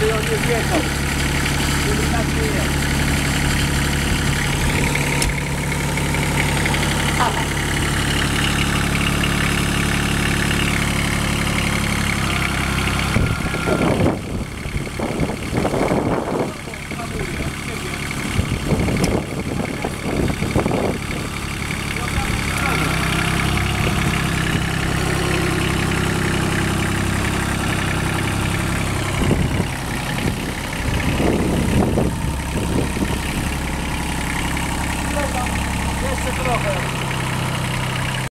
do on your vehicle. Bye.